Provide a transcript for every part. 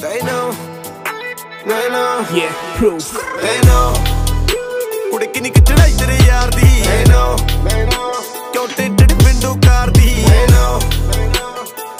They know, they know, Yeah, proof. they know. ਕੁੜੇ ਕਿੰਨੀ ਕਿ ਚੜਾਈ ਤੇਰੇ ਯਾਰ ਦੀ? They know, they know. ਕਿਉਂ ਟੇਟੜ ਪਿੰਡੋਂ ਕਾਰ ਦੀ They know,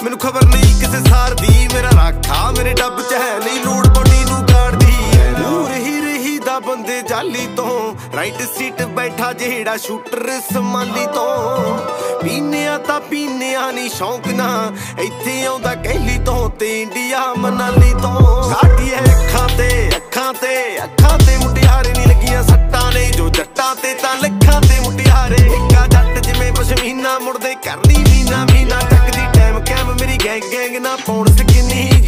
ਮੈਨੂੰ ਖਬਰ ਨਹੀਂ ਕਿਸੇ ਸਾਰ ਦੀ। ਮੇਰਾ ਰਾਖਾ ਮੇਰੇ ਡੱਬ ਚ ਹੈ ਨਹੀਂ ਲੋੜ ਬੋਡੀ ਨੂੰ ਗਾੜਦੀ ਦੂਰ ਹੀ ਰਹੀ ਦਾ ਬੰਦੇ ਜਾਲੀ ਤੋਂ। ਰਾਈਟ ਸੀਟ ਬੈਠਾ ਜਿਹੜਾ ਸ਼ੂਟਰ ਸਮਾਲੀ ਤੋਂ। ਪੀਨਿਆ ਤਾਂ ਪੀਨਿਆ ਨਹੀਂ ਸ਼ੌਂਕ ਨਾ। ਇੱਥੇ ਆਉਂਦਾ ਕਹਿਲੀ ਤੋਂ ਤੇ ਇੰਡੀਆ ਮਨਾਲੀ ਤੋਂ। ਸਾਡੀ ਅੱਖਾਂ ਤੇ ਅੱਖਾਂ ਤੇ ਅੱਖਾਂ ਤੇ ਮੁਟਿਆਰੇ ਨਹੀਂ ਲੱਗੀਆਂ ਸੱਟਾਂ ਨੇ। ਜੋ ਜੱਟਾਂ ਤੇ ਤਾਂ ਲੱਖਾਂ ਤੇ ਮੁਟਿਆਰੇ। ਇੱਕਾ ਜੱਟ ਜਿਵੇਂ ਪਸ਼ਮੀਨਾ ਮੁੜਦੇ ਕਰਨੀ ਮੀਨਾ ਮੀਨਾ ਟੱਕਦੀ ਟਾਈਮ ਕੈਮ ਮੇਰੀ ਗੈਂਗ ਗੈਂਗ ਨਾ ਪਾਉਣ ਸਕਿਨੀ।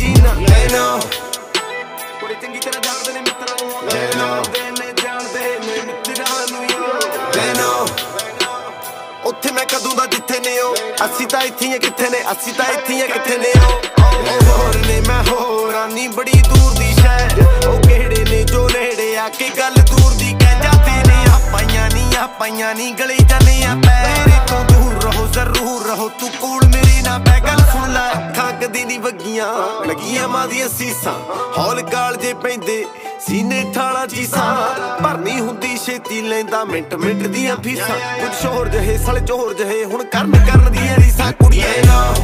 ਉੱਥੇ ਮੈਂ ਕਦੋਂ ਦਾ ਜਿੱਥੇ ਨੇ ਉਹ ਅਸੀਂ ਤਾਂ ਇੱਥੇ ਹੀ ਕਿੱਥੇ ਨੇ? ਅਸੀਂ ਤਾਂ ਇੱਥੇ ਕਿੱਥੇ ਨੇ ਉਹ ਹੋਰ ਨੇ ਮੈਂ ਹੋਰਾਂ ਨਹੀਂ ਬੜੀ ਦੂਰ ਦੀ ਸ਼ਹਿਰ। ਉਹ ਕਿਹੜੇ ਨੇ ਜੋ ਨੇੜੇ ਆ ਕੇ ਗੱਲ ਦੂਰ ਦੀ ਕਹਿ ਜਾਂਦੇ ਨੇ। ਆਪਾਈਆਂ ਨਹੀਂ ਆਪਾਈਆਂ ਨਹੀਂ ਗਲੀ ਜਾਂਦੇ ਆ, ਪੈਰੇ ਤੋਂ ਦੂਰ ਰਹੋ, ਜ਼ਰੂਰ ਰਹੋ। ਤੂੰ ਕੋਲ ਮੇਰੀ ਨਾ ਬੈ ਗੱਲ ਸੁਣ ਲੈ। ਅੱਖਾਂ ਕਦੀ ਨਹੀਂ ਵੱਗੀਆਂ। ਲੱਗੀਆਂ ਮਾਂ ਦੀਆਂ ਸੀਸਾਂ ਹੌਲ ਕਾਲ ਜੇ ਪੈਂਦੇ। ਸੀਨੇ ਠਾਲਾ ਚੀਸਾਂ ਭਰਨੀ ਹੁੰਦੀ ਛੇਤੀ, ਲੈਂਦਾ ਮਿੰਟ ਮਿੰਟ ਦੀਆਂ ਫੀਸਾਂ। ਕੁਝ ਸ਼ੋਰ ਜਹੇ ਸਲ ਚੋਰ ਜਹੇ ਹੁਣ ਕਰਨ ਕਰਨ ਦੀਆਂ ਰੀਸਾਂ। ਕੁੜੀਏ ਨਾ।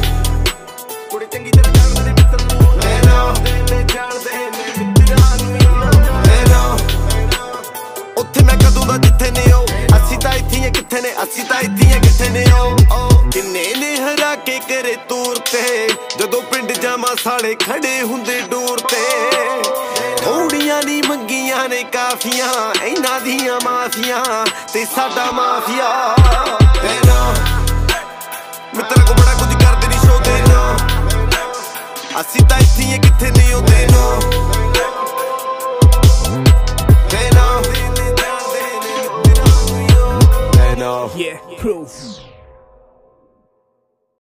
ਕੁੜੀ ਚੰਗੀ ਤਰ੍ਹਾਂ ਜਾਣਦੇ ਨੇ ਮਿੱਤਰ ਨੂੰ। ਲੈ ਨਾ। ਲੈ ਜਾਣਦੇ ਨੇ। ਮਿੱਤਰਾਂ ਨੂੰ ਲੈ ਨਾ ਉੱਥੇ ਮੈਂ ਕਦੋਂ ਦਾ ਜਿੱਥੇ ਨੇ ਉਹ? ਅਸੀਂ ਤਾਂ ਇੱਥੇ ਹੀ ਕਿੱਥੇ ਨੇ? ਅਸੀਂ ਤਾਂ ਇੱਥੇ ਹੀ ਕਿੱਥੇ ਨੇ ਉਹ? ਉਹ ਕਿੰਨੇ ਨੇ ਹਰਾ ਕੇ ਕਰੇ ਤੂਰ ਤੇ? ਜਦੋਂ ਪਿੰਡ ਜਾਵਾਂ, ਸਾਲੇ ਖੜੇ ਹੁੰਦੇ ਡੋਰ ਤੇ। ਥੋੜੀਆਂ ਨਹੀਂ ਮੰਗੀਆਂ ਨੇ ਕਾਫੀਆਂ ਇਹਨਾਂ ਦੀਆਂ ਮਾਫੀਆਂ ਤੇ ਸਾਡਾ ਮਾਫੀਆ। ਤੇ ਨਾ ਮਿੱਤਰ ਕੋ ਬੜਾ ਕੁਝ ਕਰਦੇ ਨਹੀਂ ਸ਼ੋਦੇ ਨਾ ਅਸੀਂ ਤਾਂ ਇੱਥੇ ਹੀ ਆ, ਕਿੱਥੇ ਨੇ ਉਹ ਨਾ Yeah, proof.